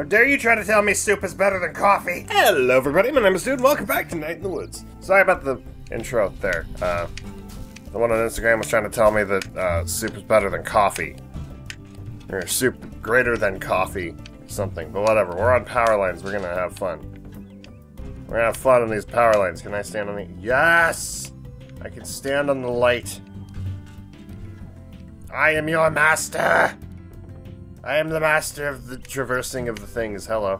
How dare you try to tell me soup is better than coffee? Hello, everybody. My name is Dood. and Welcome back to Night in the Woods. Sorry about the intro there. Uh, the one on Instagram was trying to tell me that uh, soup is better than coffee. Or soup greater than coffee. Something. But whatever. We're on power lines. We're gonna have fun. We're gonna have fun on these power lines. Can I stand on the... Yes! I can stand on the light. I am your master! I am the master of the traversing of the things. Hello.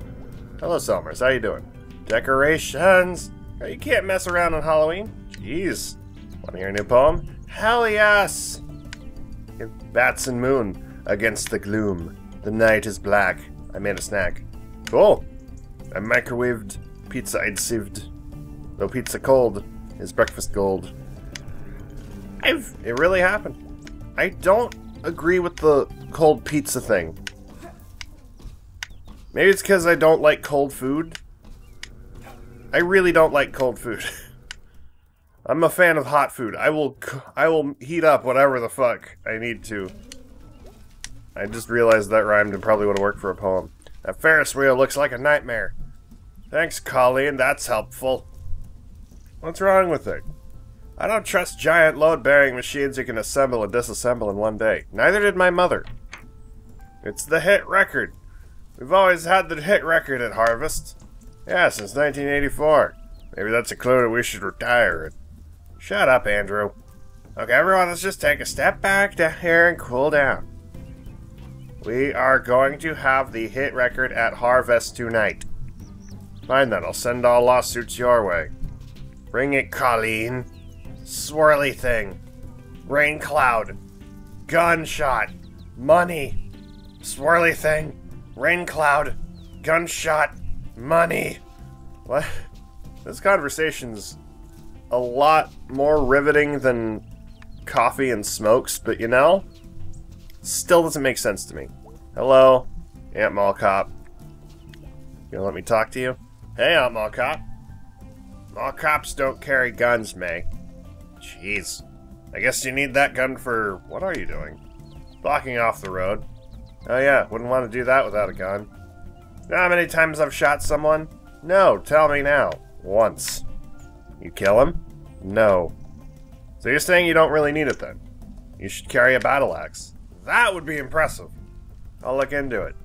Hello, Selmers. How you doing? Decorations! Oh, you can't mess around on Halloween. Jeez. Want to hear a new poem? Hell yes! Bats and moon against the gloom. The night is black. I made a snack. Cool. I microwaved pizza I'd sieved. Though pizza cold is breakfast gold. I've... It really happened. I don't agree with the cold pizza thing. Maybe it's because I don't like cold food. I really don't like cold food. I'm a fan of hot food. I will I will heat up whatever the fuck I need to. I just realized that rhymed and probably would have worked for a poem. That Ferris wheel looks like a nightmare. Thanks, Colleen. That's helpful. What's wrong with it? I don't trust giant load-bearing machines you can assemble and disassemble in one day. Neither did my mother. It's the hit record. We've always had the hit record at Harvest. Yeah, since 1984. Maybe that's a clue that we should retire it. Shut up, Andrew. Okay, everyone, let's just take a step back down here and cool down. We are going to have the hit record at Harvest tonight. Fine then, I'll send all lawsuits your way. Bring it, Colleen. Swirly thing. Rain cloud. Gunshot. Money. Swirly thing. Rain cloud. Gunshot. Money. What? This conversation's a lot more riveting than coffee and smokes, but you know, still doesn't make sense to me. Hello, Aunt Mall Cop. You gonna let me talk to you? Hey, Aunt Mall Cop. Mall cops don't carry guns, Mae. Jeez. I guess you need that gun for... What are you doing? Blocking off the road. Oh yeah, wouldn't want to do that without a gun. You know how many times I've shot someone? No, tell me now. Once. You kill him? No. So you're saying you don't really need it then? You should carry a battle axe. That would be impressive. I'll look into it.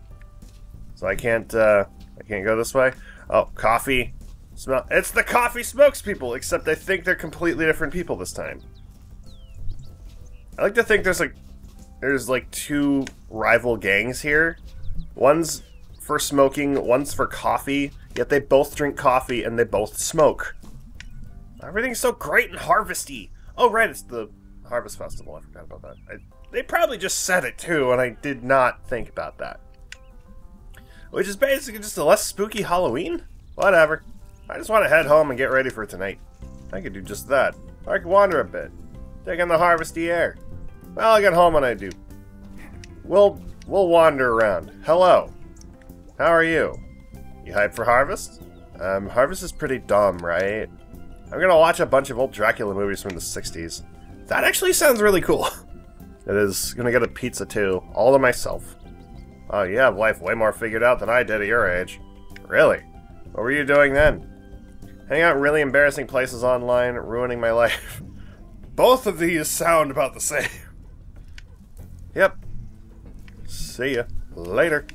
So I can't, uh, I can't go this way? Oh, coffee. Smell. It's the coffee smokes people, except I think they're completely different people this time. I like to think there's like there's like two rival gangs here. One's for smoking, one's for coffee, yet they both drink coffee and they both smoke. Everything's so great and harvesty. Oh right, it's the Harvest Festival. I forgot about that. I, they probably just said it too, and I did not think about that. Which is basically just a less spooky Halloween? Whatever. I just want to head home and get ready for tonight. I could do just that. I could wander a bit, take in the harvesty air. Well, I'll get home when I do. We'll we'll wander around. Hello. How are you? You hyped for Harvest? Um, Harvest is pretty dumb, right? I'm gonna watch a bunch of old Dracula movies from the 60s. That actually sounds really cool. it is gonna get a pizza too, all to myself. Oh, you have life way more figured out than I did at your age. Really? What were you doing then? Hanging out really embarrassing places online, ruining my life. Both of these sound about the same. Yep. See ya. Later.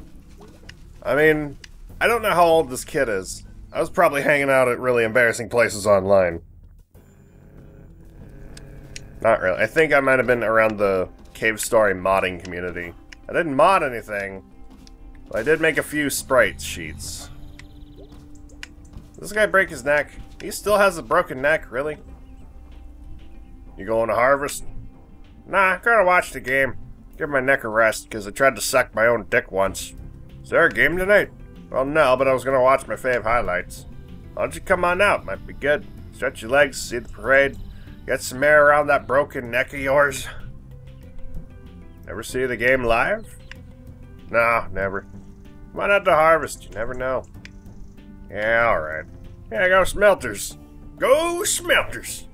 I mean, I don't know how old this kid is. I was probably hanging out at really embarrassing places online. Not really. I think I might have been around the Cave Story modding community. I didn't mod anything, but I did make a few sprite sheets. This guy break his neck? He still has a broken neck, really? You going to harvest? Nah, gotta watch the game. Give my neck a rest, because I tried to suck my own dick once. Is there a game tonight? Well, no, but I was gonna watch my fave highlights. Why don't you come on out? Might be good. Stretch your legs, see the parade, get some air around that broken neck of yours. Ever see the game live? Nah, never. Why not to harvest? You never know. Yeah, alright. Yeah, go Smelters. Go Smelters!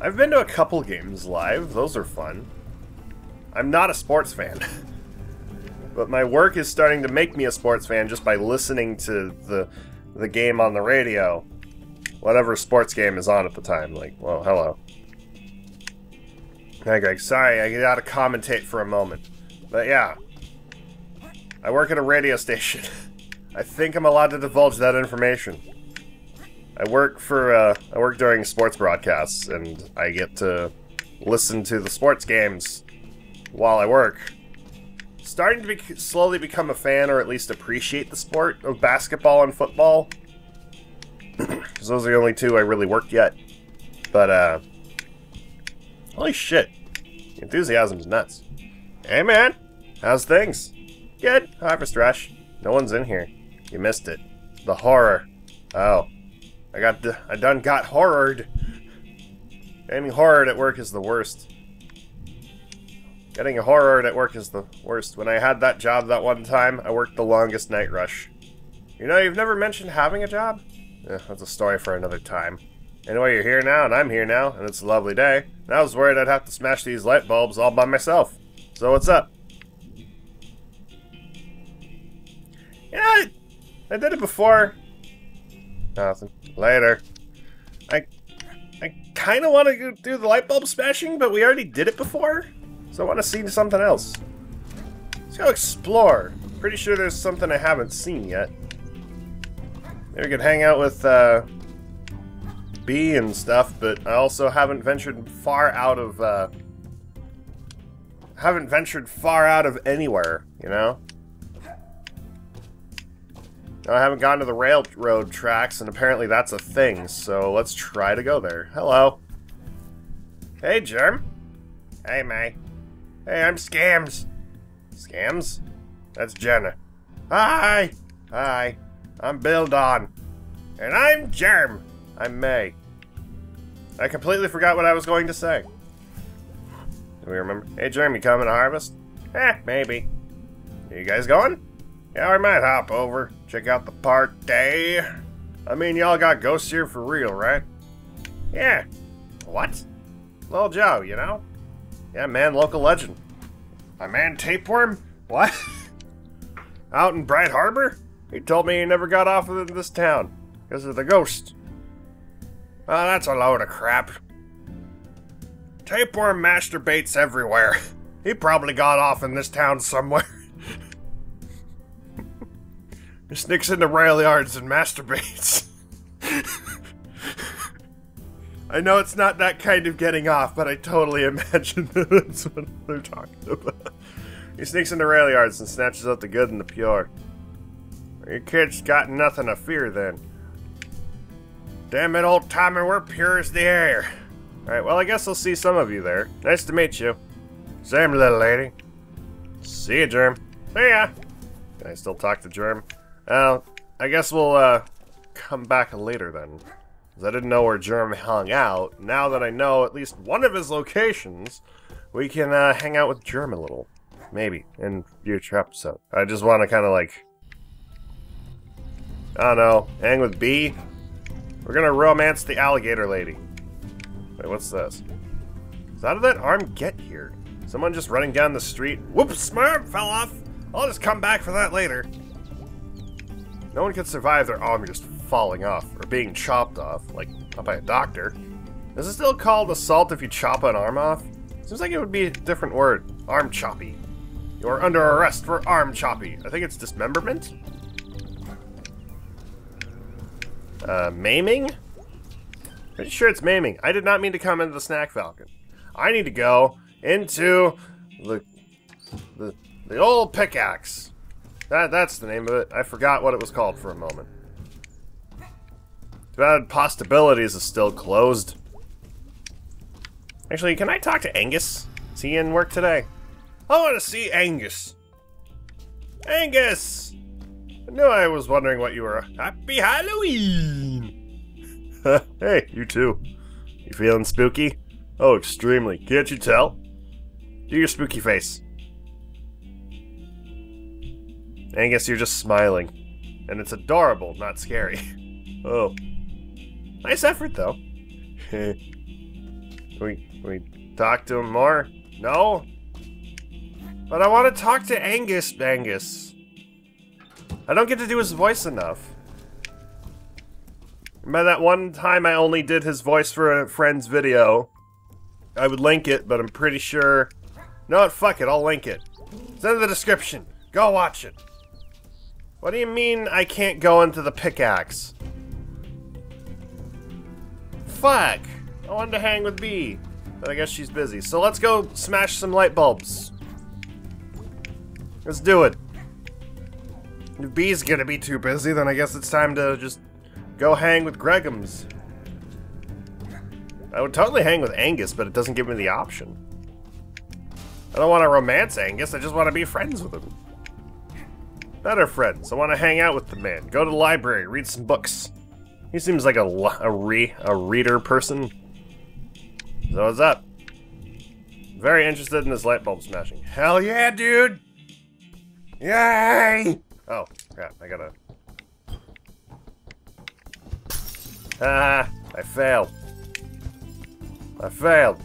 I've been to a couple games live. Those are fun. I'm not a sports fan. but my work is starting to make me a sports fan just by listening to the the game on the radio. Whatever sports game is on at the time. Like, well, hello. Hi, Gregg. Sorry, I gotta commentate for a moment. But yeah. I work at a radio station. I think I'm allowed to divulge that information. I work for, uh, I work during sports broadcasts, and I get to listen to the sports games while I work. Starting to be slowly become a fan, or at least appreciate the sport of basketball and football. Because those are the only two I really worked yet. But, uh... Holy shit. Enthusiasm's nuts. Hey, man. How's things? Good. Harvest Rush. No one's in here. You missed it. The horror. Oh. I got... The- I done got horrored. Getting horrored at work is the worst. Getting horrored at work is the worst. When I had that job that one time, I worked the longest night rush. You know, you've never mentioned having a job? Yeah, that's a story for another time. Anyway, you're here now, and I'm here now, and it's a lovely day. And I was worried I'd have to smash these light bulbs all by myself. So what's up? Yeah, I, I did it before. Nothing. Later. I I kind of want to do the light bulb smashing, but we already did it before. So I want to see something else. Let's go explore. Pretty sure there's something I haven't seen yet. Maybe we could hang out with uh, Bea and stuff, but I also haven't ventured far out of uh, haven't ventured far out of anywhere, you know? I haven't gone to the railroad tracks, and apparently that's a thing, so let's try to go there. Hello. Hey, Germ. Hey, Mae. Hey, I'm Scams. Scams? That's Jenna. Hi! Hi. I'm Bill Don. And I'm Germ. I'm Mae. I completely forgot what I was going to say. Do we remember? Hey, Germ, you coming to harvest? Eh, maybe. Are You guys going? Yeah, we might hop over, check out the party. I mean, y'all got ghosts here for real, right? Yeah. What? Little Joe, you know? Yeah, man, local legend. My man Tapeworm? What? Out in Bright Harbor? He told me he never got off of this town because of the ghost. Oh, ah, that's a load of crap. Tapeworm masturbates everywhere. He probably got off in this town somewhere. He sneaks into rail yards and masturbates. I know it's not that kind of getting off, but I totally imagine that's what they're talking about. He sneaks into rail yards and snatches out the good and the pure. Your kid's got nothing to fear then. Damn it, old timer, we're pure as the air. Alright, well, I guess I'll see some of you there. Nice to meet you. Same, little lady. See you, Germ. See ya. Can I still talk to Germ? Well, I guess we'll, uh, come back later then. I didn't know where Germ hung out. Now that I know at least one of his locations, we can, uh, hang out with Germ a little. Maybe, in future episode. I just want to kind of, like, I don't know, hang with Bea? We're gonna romance the alligator lady. Wait, what's this? So how did that arm get here? Someone just running down the street? Whoops, my arm fell off! I'll just come back for that later. No one can survive their arm just falling off, or being chopped off, like, not by a doctor. Is it still called assault if you chop an arm off? Seems like it would be a different word. Arm choppy. You're under arrest for arm choppy. I think it's dismemberment? Uh, maiming? Pretty sure it's maiming. I did not mean to come into the Snack Falcon. I need to go into the the the old pickaxe. That that's the name of it. I forgot what it was called for a moment. Too bad possibilities is still closed. Actually, can I talk to Angus? Is he in work today? I want to see Angus. Angus! I knew I was wondering what you were. Happy Halloween! hey, you too. You feeling spooky? Oh, extremely. Can't you tell? Do your spooky face. Angus, you're just smiling. And it's adorable, not scary. oh. Nice effort, though. we, we talk to him more? No? But I want to talk to Angus, Angus. I don't get to do his voice enough. By that one time I only did his voice for a friend's video. I would link it, but I'm pretty sure... No, fuck it, I'll link it. It's in the description. Go watch it. What do you mean I can't go into the pickaxe? Fuck! I wanted to hang with Bea, but I guess she's busy. So let's go smash some light bulbs. Let's do it. If Bea's gonna be too busy, then I guess it's time to just go hang with Gregums. I would totally hang with Angus, but it doesn't give me the option. I don't want to romance Angus, I just want to be friends with him. Better friends. I want to hang out with the man. Go to the library, read some books. He seems like a, a, re, a reader person. So what's up? Very interested in this light bulb smashing. Hell yeah, dude! Yay! Oh, crap, I gotta... Ah, I failed. I failed.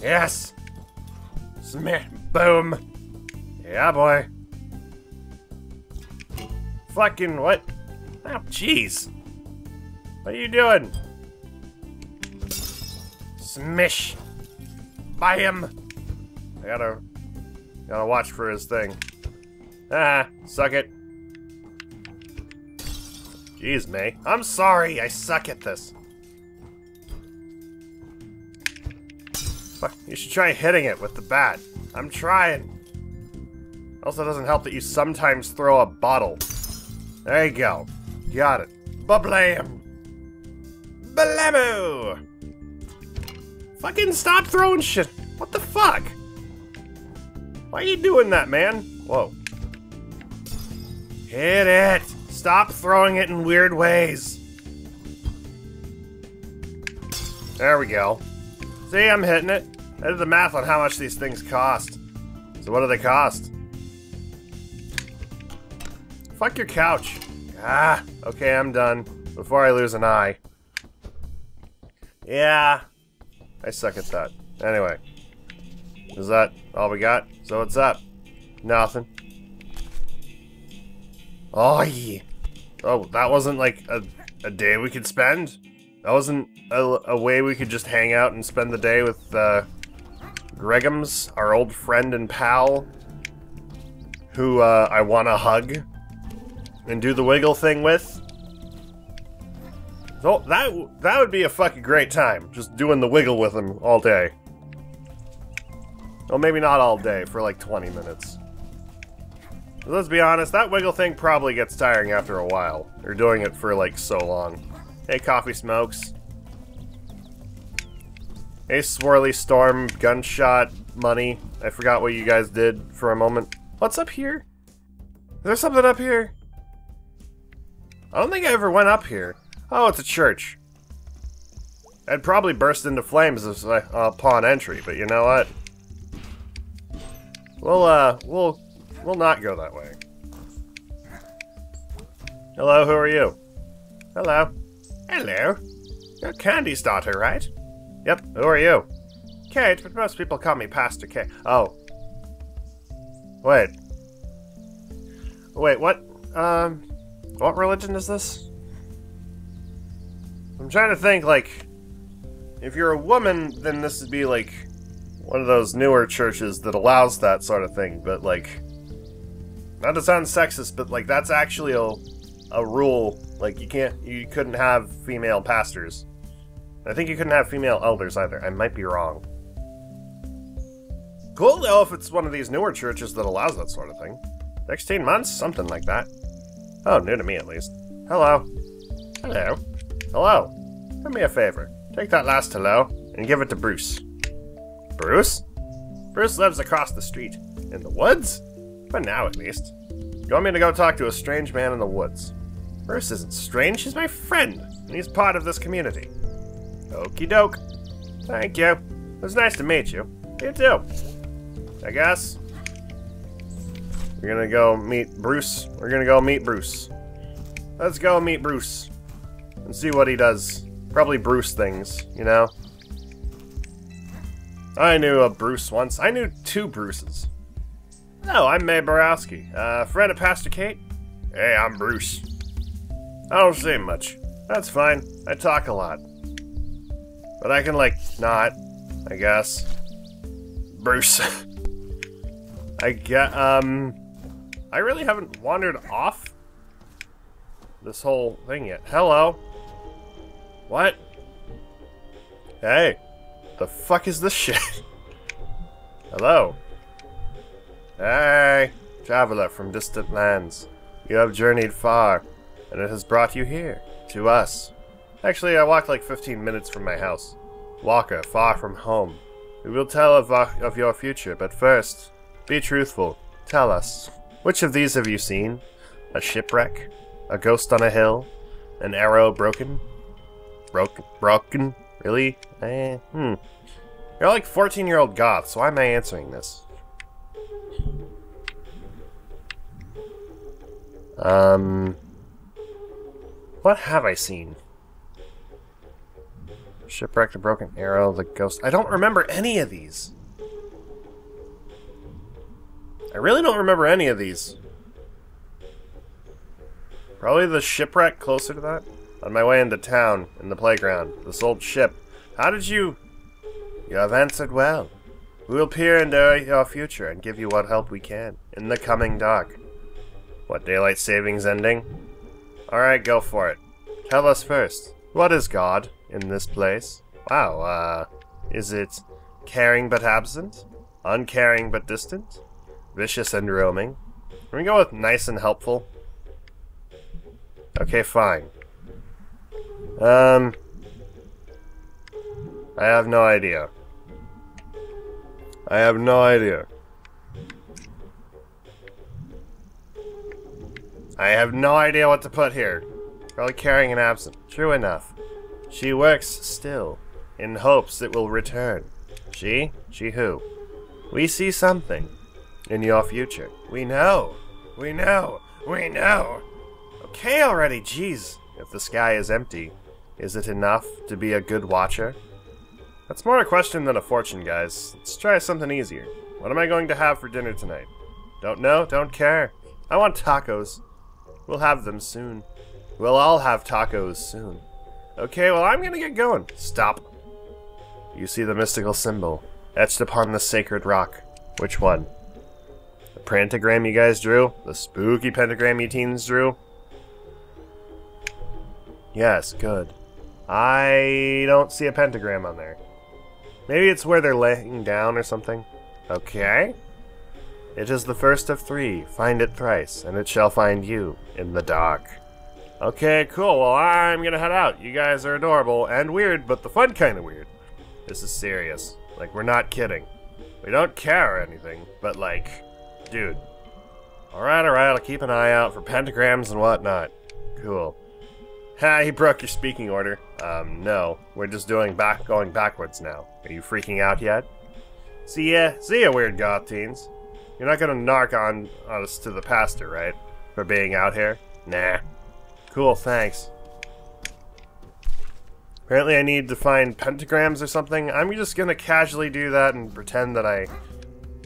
Yes! Smash! Boom! Yeah, boy. Fucking what? Oh, jeez. What are you doing? Smish. Buy him. I gotta, gotta watch for his thing. Ah, suck it. Jeez, Mae. I'm sorry, I suck at this. Fuck, you should try hitting it with the bat. I'm trying. Also doesn't help that you sometimes throw a bottle. There you go. Got it. Bablam! Blammo! Fucking stop throwing shit. What the fuck? Why are you doing that, man? Whoa. Hit it! Stop throwing it in weird ways. There we go. See, I'm hitting it. I did the math on how much these things cost. So what do they cost? Fuck your couch. Ah, okay, I'm done. Before I lose an eye. Yeah, I suck at that. Anyway, is that all we got? So what's up? Nothing. Oh, yeah. Oh, that wasn't like a, a day we could spend? That wasn't a, a way we could just hang out and spend the day with uh, Gregums, our old friend and pal, who uh, I want to hug and do the wiggle thing with. So that that would be a fucking great time, just doing the wiggle with him all day. Well, maybe not all day, for like 20 minutes. But let's be honest, that wiggle thing probably gets tiring after a while. You're doing it for like so long. Hey, Coffee Smokes. Hey, Swirly Storm, Gunshot, Money. I forgot what you guys did for a moment. What's up here? Is there something up here? I don't think I ever went up here. Oh, it's a church. I'd probably burst into flames uh, upon entry, but you know what? We'll, uh, we'll, we'll not go that way. Hello, who are you? Hello. Hello. You're Candy's daughter, right? Yep, who are you? Kate, but most people call me Pastor Kate. Oh. Wait. Wait, what? Um, what religion is this? I'm trying to think, like, if you're a woman, then this would be like one of those newer churches that allows that sort of thing, but like, not to sound sexist, but like that's actually a, a rule. Like, you can't, you couldn't have female pastors. I think you couldn't have female elders either. I might be wrong. Cool though if it's one of these newer churches that allows that sort of thing. 16 months? Something like that. Oh, new to me at least. Hello. Hello. Hello. Do me a favor. Take that last hello and give it to Bruce. Bruce? Bruce lives across the street. In the woods? For now, at least. You want me to go talk to a strange man in the woods? Bruce isn't strange, he's my friend, and he's part of this community. Okie doke. Thank you. It was nice to meet you. You too. I guess. We're gonna go meet Bruce. We're gonna go meet Bruce. Let's go meet Bruce. And see what he does. Probably Bruce things, you know? I knew a Bruce once. I knew two Bruces. Oh, I'm Mae Borowski. Uh, friend of Pastor Kate? Hey, I'm Bruce. I don't say much. That's fine. I talk a lot. But I can, like, not, I guess. Bruce. I get, um... I really haven't wandered off this whole thing yet. Hello? What? Hey. The fuck is this shit? Hello? Hey, traveler from distant lands. You have journeyed far, and it has brought you here, to us. Actually, I walked like 15 minutes from my house. Walker, far from home. We will tell of, of your future, but first, be truthful. Tell us, which of these have you seen? A shipwreck? A ghost on a hill? An arrow broken? Broken? Broken? Really? Eh, hmm. You're like 14 year old goth, so why am I answering this? Um. What have I seen? Shipwreck, the broken arrow, the ghost. I don't remember any of these. I really don't remember any of these. Probably the shipwreck closer to that. On my way into town, in the playground, this old ship. How did you... You have answered well. We will peer into your future and give you what help we can in the coming dark. What, daylight savings ending? Alright, go for it. Tell us first, what is God in this place? Wow, uh, is it caring but absent? Uncaring but distant? Vicious and roaming? Can we go with nice and helpful? Okay, fine. Um... I have no idea. I have no idea. I have no idea what to put here. Probably carrying an absent. True enough. She works still, in hopes it will return. She? She who? We see something. In your future. We know. We know. We know. Okay already, jeez. If the sky is empty, is it enough to be a good watcher? That's more a question than a fortune, guys. Let's try something easier. What am I going to have for dinner tonight? Don't know, don't care. I want tacos. We'll have them soon. We'll all have tacos soon. Okay, well, I'm gonna get going. Stop. You see the mystical symbol etched upon the sacred rock. Which one? Pentagram you guys drew? The spooky pentagram you teens drew? Yes, good. I don't see a pentagram on there. Maybe it's where they're laying down or something. Okay. It is the first of three. Find it thrice, and it shall find you in the dark. Okay, cool. Well, I'm gonna head out. You guys are adorable and weird, but the fun kind of weird. This is serious. Like, we're not kidding. We don't care or anything, but like, dude. Alright, alright, I'll keep an eye out for pentagrams and whatnot. Cool. Ha, he broke your speaking order. Um, no. We're just doing back going backwards now. Are you freaking out yet? See ya, see ya, weird goth teens. You're not gonna narc on us to the pastor, right? For being out here? Nah. Cool, thanks. Apparently I need to find pentagrams or something. I'm just gonna casually do that and pretend that I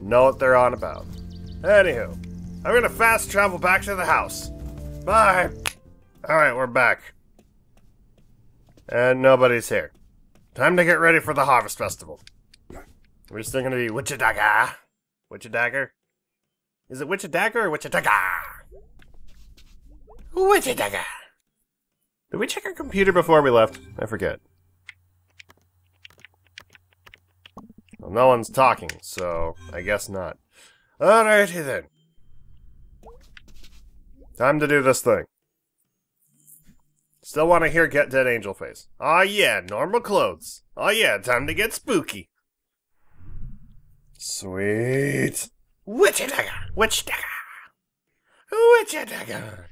know what they're on about. Anywho, I'm gonna fast travel back to the house. Bye! Alright, we're back. And nobody's here. Time to get ready for the Harvest Festival. We're still gonna be Witchadagger. Witchadagger? Is it Witchadagger or Witchadagger? Witchadagger. Did we check our computer before we left? I forget. Well, no one's talking, so I guess not. Alrighty then. Time to do this thing. Still want to hear Get Dead Angel Face. Aw oh, yeah, normal clothes. Aw oh, yeah, time to get spooky. Sweet. Witchy dagger. Witch dagger. Witchy dagger.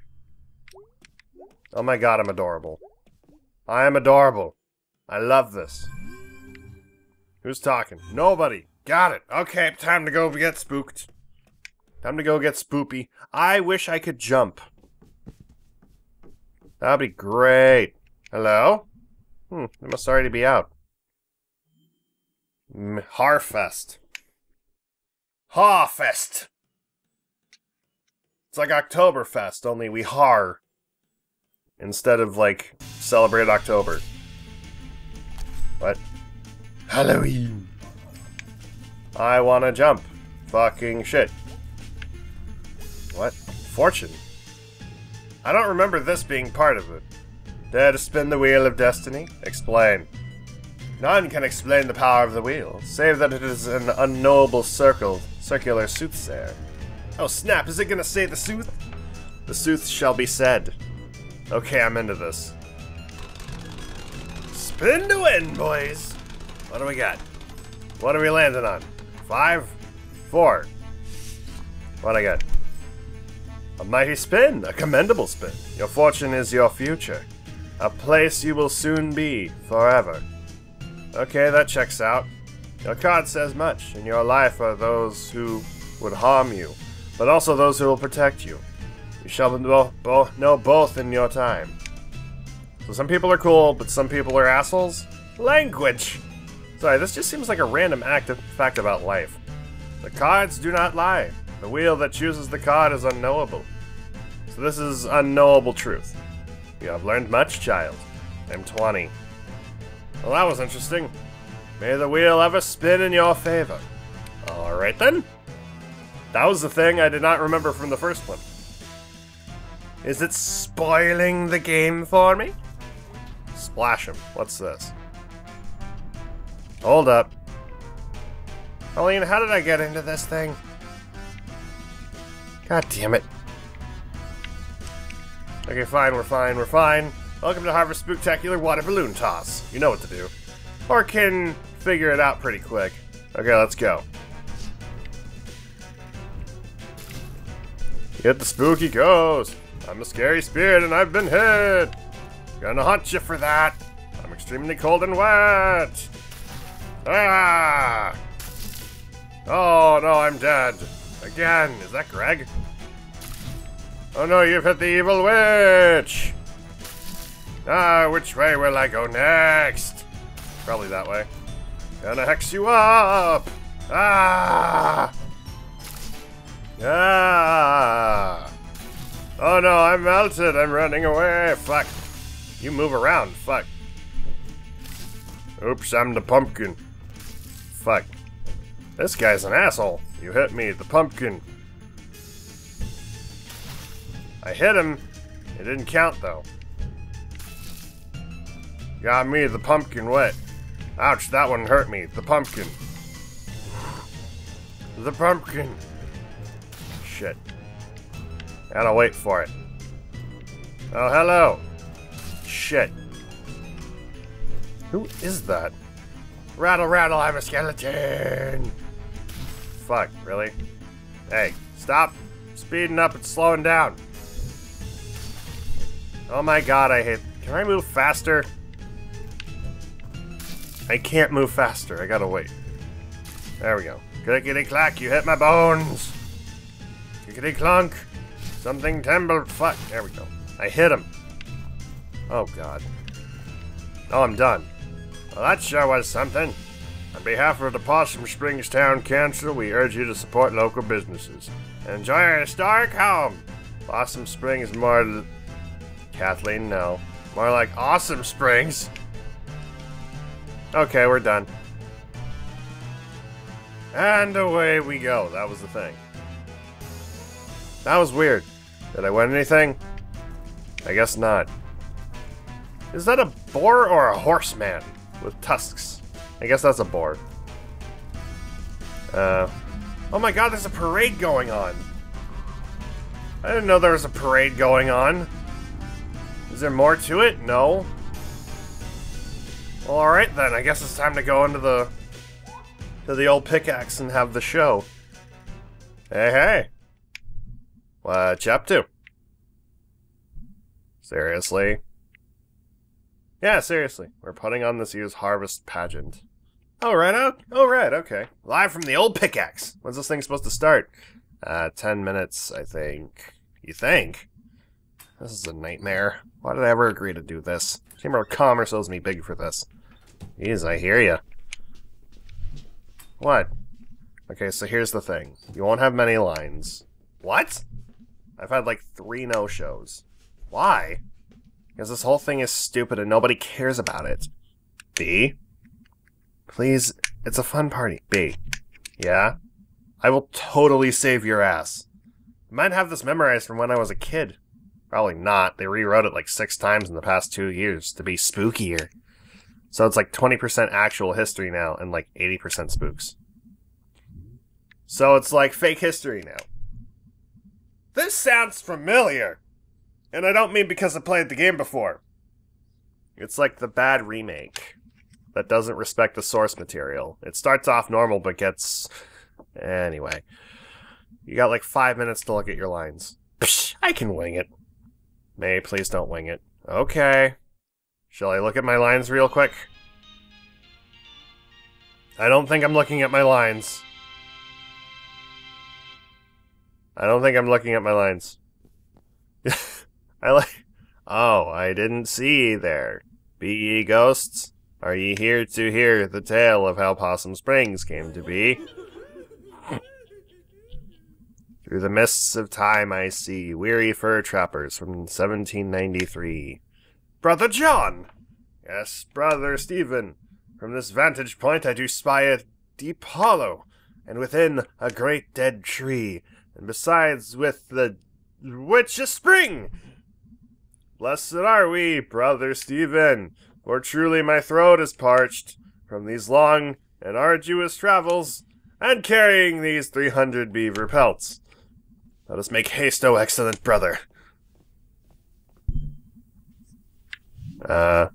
Oh my god, I'm adorable. I am adorable. I love this. Who's talking? Nobody. Got it. Okay, time to go get spooked. Time to go get spoopy. I wish I could jump. That'd be great. Hello? Hmm, they must already be out. M- Harfest. Hawfest. It's like Oktoberfest, only we har. Instead of, like, celebrate October. What? Halloween. I wanna jump. Fucking shit. Fortune? I don't remember this being part of it. Dare to spin the wheel of destiny? Explain. None can explain the power of the wheel, save that it is an unknowable circle, circular soothsayer. Oh snap, is it gonna say the sooth? The sooth shall be said. Okay, I'm into this. Spin to win, boys! What do we got? What are we landing on? Five? Four? What I got? A mighty spin, a commendable spin. Your fortune is your future. A place you will soon be, forever. Okay, that checks out. Your card says much. In your life are those who would harm you, but also those who will protect you. You shall bo bo know both in your time. So some people are cool, but some people are assholes? Language! Sorry, this just seems like a random act of fact about life. The cards do not lie. The wheel that chooses the card is unknowable. So this is unknowable truth. You have learned much, child. I'm 20. Well, that was interesting. May the wheel ever spin in your favor. Alright then. That was the thing I did not remember from the first one. Is it spoiling the game for me? Splash him. What's this? Hold up. Colleen, how did I get into this thing? God damn it. Okay, fine, we're fine, we're fine. Welcome to Harvest Spooktacular Water Balloon Toss. You know what to do. Or can figure it out pretty quick. Okay, let's go. Get the spooky ghost. I'm a scary spirit and I've been hit. Gonna hunt you for that. I'm extremely cold and wet. Ah! Oh no, I'm dead. Again. Is that Gregg? Oh no, you've hit the evil witch! Ah, which way will I go next? Probably that way. Gonna hex you up! Ah! Ah! Oh no, I'm melted. I'm running away. Fuck. You move around. Fuck. Oops, I'm the pumpkin. Fuck. This guy's an asshole. You hit me, the pumpkin. I hit him. It didn't count, though. Got me, the pumpkin wet. Ouch, that one hurt me. The pumpkin. The pumpkin. Shit. Gotta wait for it. Oh, hello. Shit. Who is that? Rattle, rattle, I'm a skeleton. Fuck, really? Hey, stop speeding up and slowing down. Oh my god, I hate... Can I move faster? I can't move faster. I gotta wait. There we go. Clickety clack, you hit my bones. Clickety clunk. Something tumbled. Fuck. There we go. I hit him. Oh god. Oh, I'm done. Well, that sure was something. On behalf of the Possum Springs Town Council, we urge you to support local businesses enjoy our historic home. Possum Springs more Kathleen, no. More like Awesome Springs. Okay, we're done. And away we go. That was the thing. That was weird. Did I win anything? I guess not. Is that a boar or a horseman with tusks? I guess that's a boar. Uh, oh my god, there's a parade going on. I didn't know there was a parade going on. Is there more to it? No. Well, alright then, I guess it's time to go into the to the old pickaxe and have the show. Hey, hey. What you up to? Seriously? Yeah, seriously. We're putting on this year's harvest pageant. Oh, right? Oh, right, okay. Live from the old pickaxe. When's this thing supposed to start? Uh, 10 minutes, I think. You think? This is a nightmare. Why did I ever agree to do this? Chamber of Commerce owes me big for this. Jeez, I hear ya. What? Okay, so here's the thing. You won't have many lines. What? I've had like three no-shows. Why? Because this whole thing is stupid and nobody cares about it. Bea? Please, it's a fun party. Bea. Yeah? I will totally save your ass. I might have this memorized from when I was a kid. Probably not. They rewrote it like six times in the past two years to be spookier. So it's like 20% actual history now and like 80% spooks. So it's like fake history now. This sounds familiar. And I don't mean because I played the game before. It's like the bad remake that doesn't respect the source material. It starts off normal but gets. Anyway. You got like five minutes to look at your lines. Psh, I can wing it. Mae, please don't wing it. Okay. Shall I look at my lines real quick? I don't think I'm looking at my lines. I don't think I'm looking at my lines. I like. Oh, I didn't see there. Be ghosts? Are ye here to hear the tale of how Possum Springs came to be? Through the mists of time I see weary fur trappers from 1793. Brother John! Yes, Brother Stephen. From this vantage point I do spy a deep hollow, and within a great dead tree, and besides with the witch a spring. Blessed are we, Brother Stephen, for truly my throat is parched from these long and arduous travels, and carrying these three hundred beaver pelts. Let us make haste, O excellent brother. Uh,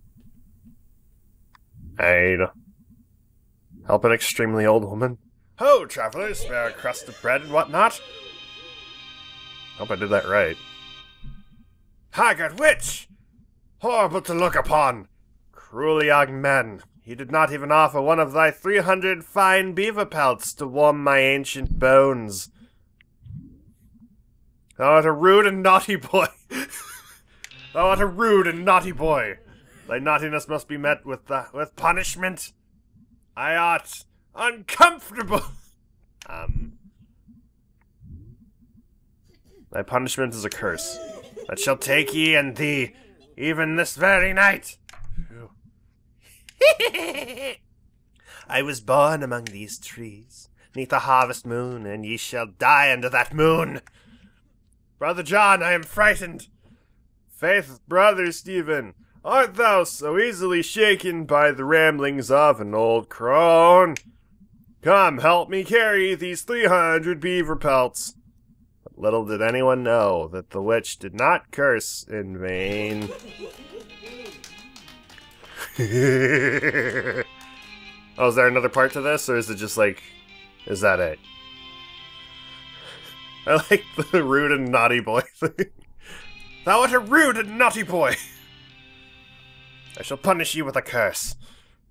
I'd help an extremely old woman. Ho, travelers, spare a crust of bread and whatnot. Hope I did that right. Haggard witch! Horrible to look upon! Cruel young man, he did not even offer one of thy three hundred fine beaver pelts to warm my ancient bones. Thou art a rude and naughty boy. Thou art a rude and naughty boy. Thy naughtiness must be met with the, with punishment. I art uncomfortable. um. Thy punishment is a curse that shall take ye and thee, even this very night. I was born among these trees, neath a harvest moon, and ye shall die under that moon. Brother John, I am frightened. Faith, brother Stephen, art thou so easily shaken by the ramblings of an old crone? Come, help me carry these three hundred beaver pelts. But little did anyone know that the witch did not curse in vain. oh, is there another part to this, or is it just like, is that it? I like the rude and naughty boy thing. Thou art a rude and naughty boy! I shall punish you with a curse.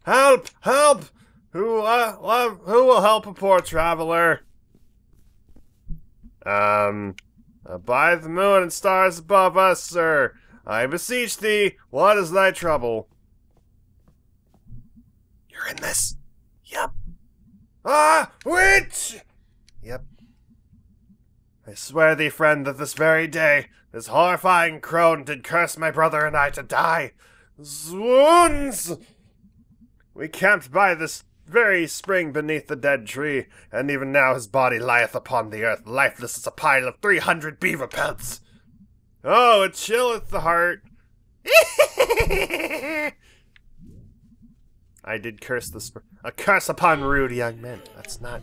Help! Help! Who, uh, love, who will help a poor traveler? Um, uh, by the moon and stars above us, sir, I beseech thee, what is thy trouble? You're in this? Yep. Ah, witch! Yep, I swear thee, friend, that this very day, this horrifying crone did curse my brother and I to die. Swoons! We camped by this very spring beneath the dead tree, and even now his body lieth upon the earth, lifeless as a pile of three hundred beaver pelts. Oh, it chilleth the heart. I did curse the spring. A curse upon rude young men. That's not.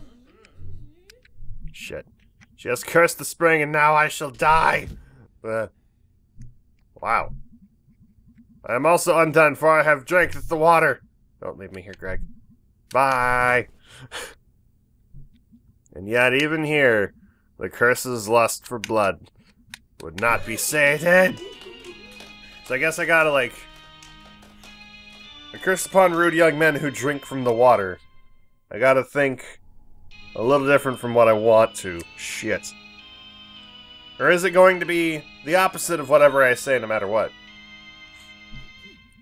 Shit. She has cursed the spring, and now I shall die. Uh, wow. I am also undone, for I have drank the water. Don't leave me here, Gregg. Bye. and yet, even here, the curse's lust for blood would not be sated. So I guess I gotta, like... A curse upon rude young men who drink from the water. I gotta think a little different from what I want to. Shit. Or is it going to be the opposite of whatever I say no matter what?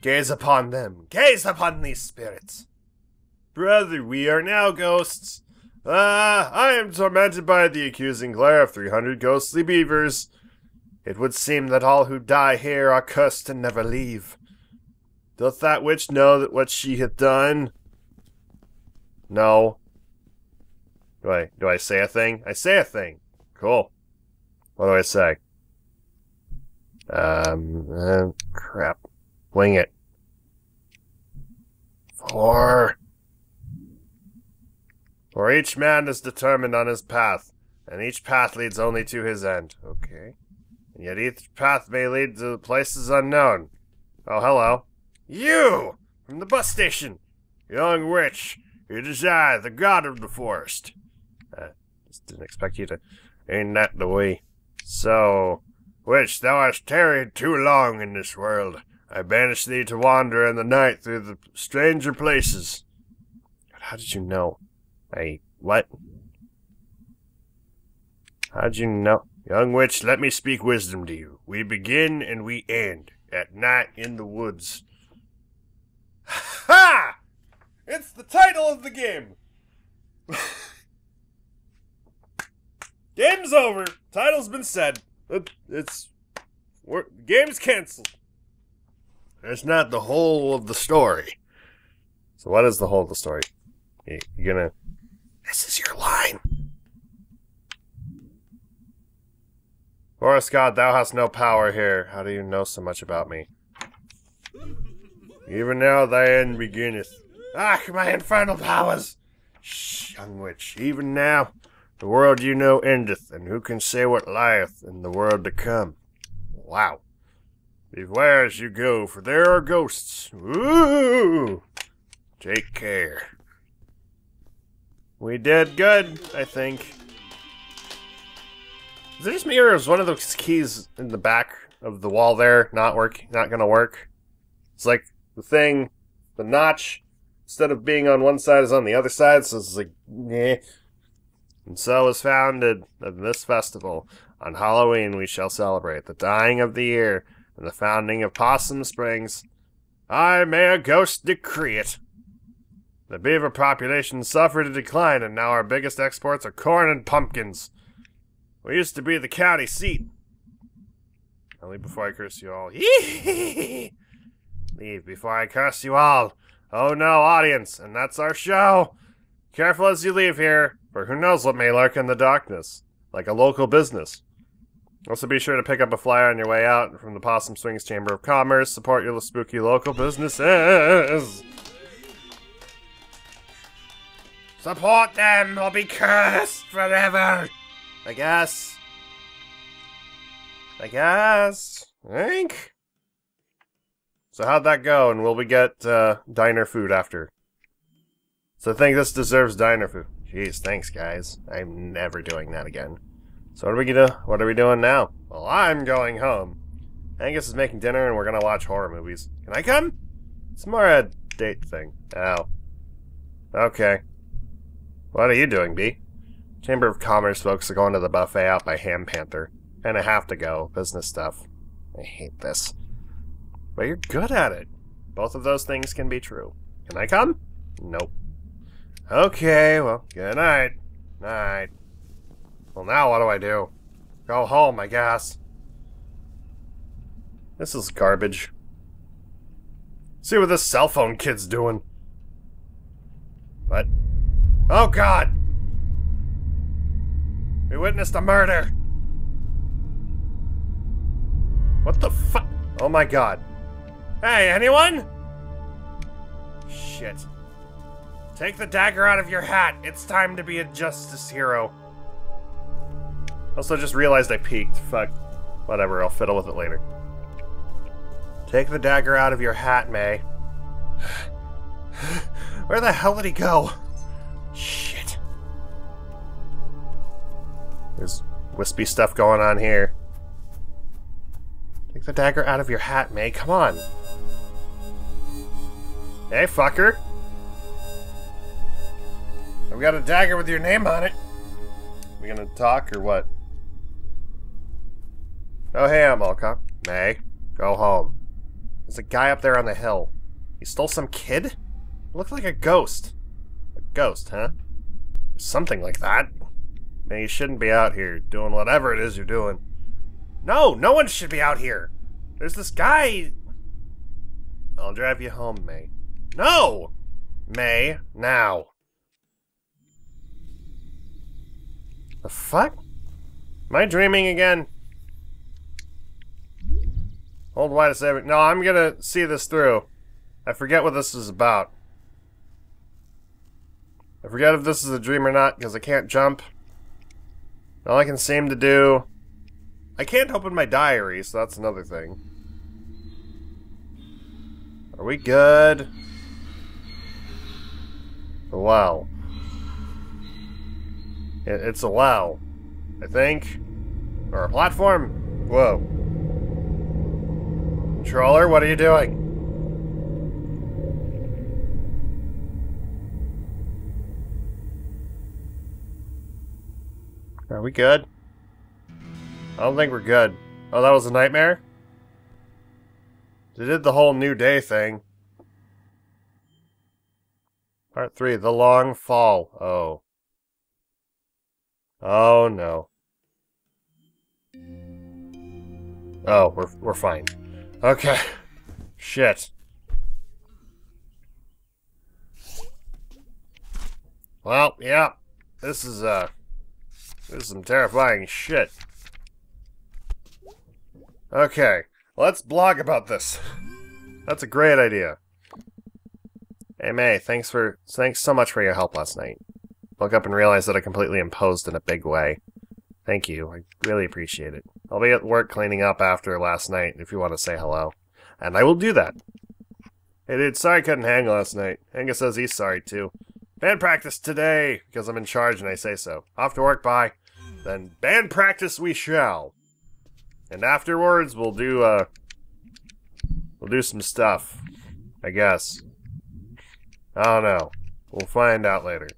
Gaze upon them. Gaze upon these spirits. Brother, we are now ghosts. Ah, I am tormented by the accusing glare of 300 ghostly beavers. It would seem that all who die here are cursed and never leave. Doth that witch know that what she hath done? No. Do I do I say a thing? I say a thing. Cool. What do I say? Um, uh, crap. Wing it. Four. For each man is determined on his path, and each path leads only to his end. Okay. And yet each path may lead to places unknown. Oh, hello. You! From the bus station! Young witch! It is I, the god of the forest. Uh, just didn't expect you to. Ain't that the way? So, witch, thou hast tarried too long in this world. I banish thee to wander in the night through the stranger places. How did you know? I. What? How'd you know? Young witch, let me speak wisdom to you. We begin and we end at night in the woods. Ha! It's the title of the game. Game's over. Title's been said. It, it's we're, game's canceled. That's not the whole of the story. So what is the whole of the story? You, you gonna? This is your line. Forest God, thou hast no power here. How do you know so much about me? Even now thy end beginneth. Ach, my infernal powers! Shh, young witch, even now the world you know endeth, and who can say what lieth in the world to come? Wow. Beware as you go, for there are ghosts. Ooh! Take care. We did good, I think. Is it just me or is one of those keys in the back of the wall there not work not gonna work? It's like the thing, the notch, instead of being on one side is on the other side, so it's like eh. And so was founded in this festival. On Halloween we shall celebrate the dying of the year and the founding of Possum Springs. I may a ghost decree it. The beaver population suffered a decline, and now our biggest exports are corn and pumpkins. We used to be the county seat. I'll before I curse you all. leave before I curse you all. Oh no, audience, and that's our show. Careful as you leave here, for who knows what may lurk in the darkness, like a local business. Also, be sure to pick up a flyer on your way out from the Possum Springs Chamber of Commerce. Support your spooky local businesses. Support them or be cursed forever. I guess. I guess. I think. So how'd that go? And will we get uh, diner food after? So I think this deserves diner food. Jeez, thanks guys. I'm never doing that again. So what are we gonna what are we doing now? Well, I'm going home. Angus is making dinner and we're gonna watch horror movies. Can I come? It's more a date thing. Oh. Okay. What are you doing, Bea? Chamber of Commerce folks are going to the buffet out by Ham Panther. And I have to go. Business stuff. I hate this. But you're good at it. Both of those things can be true. Can I come? Nope. Okay, well, good night. Night. Well, now what do I do? Go home, I guess. This is garbage. See what this cell phone kid's doing. What? Oh, God! We witnessed a murder! What the fuck? Oh my god. Hey, anyone? Shit. Take the dagger out of your hat. It's time to be a justice hero. Also, just realized I peeked. Fuck. Whatever, I'll fiddle with it later. Take the dagger out of your hat, Mae. Where the hell did he go? Shit. There's wispy stuff going on here. Take the dagger out of your hat, Mae. Come on. Hey, fucker. I've got a dagger with your name on it. We gonna talk or what? Oh, hey, Amalka. Mae, go home. There's a guy up there on the hill. He stole some kid? He looked like a ghost. A ghost, huh? Something like that. Man, you shouldn't be out here doing whatever it is you're doing. No, no one should be out here. There's this guy. I'll drive you home, Mae. No! Mae, now. The fuck? Am I dreaming again? Hold wide a second. No, I'm gonna see this through. I forget what this is about. I forget if this is a dream or not, because I can't jump. All I can seem to do... I can't open my diary, so that's another thing. Are we good? Wow. It's a wow. I think. Or a platform? Whoa. Controller, what are you doing? Are we good? I don't think we're good. Oh, that was a nightmare? They did the whole new day thing. Part 3, The Long Fall. Oh. Oh, no. Oh, we're, we're fine. Okay. Shit. Well, yeah. This is, uh... This is some terrifying shit. Okay. Let's blog about this. That's a great idea. Hey Mae, thanks for thanks so much for your help last night. Woke up and realized that I completely imposed in a big way. Thank you. I really appreciate it. I'll be at work cleaning up after last night if you want to say hello. And I will do that. Hey dude, sorry I couldn't hang last night. Angus says he's sorry too. Band practice today, because I'm in charge and I say so. Off to work, bye. Then band practice we shall. And afterwards we'll do uh we'll do some stuff. I guess. Oh, I don't know. We'll find out later.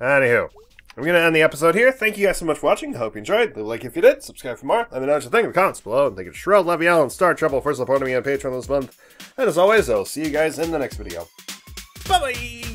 Anywho, I'm going to end the episode here. Thank you guys so much for watching. Hope you enjoyed. Leave a like if you did. Subscribe for more. Let me know what you think in the comments below. And thank you to Shrell, Leviel, and Star Trouble for supporting me on Patreon this month. And as always, I'll see you guys in the next video. Bye-bye!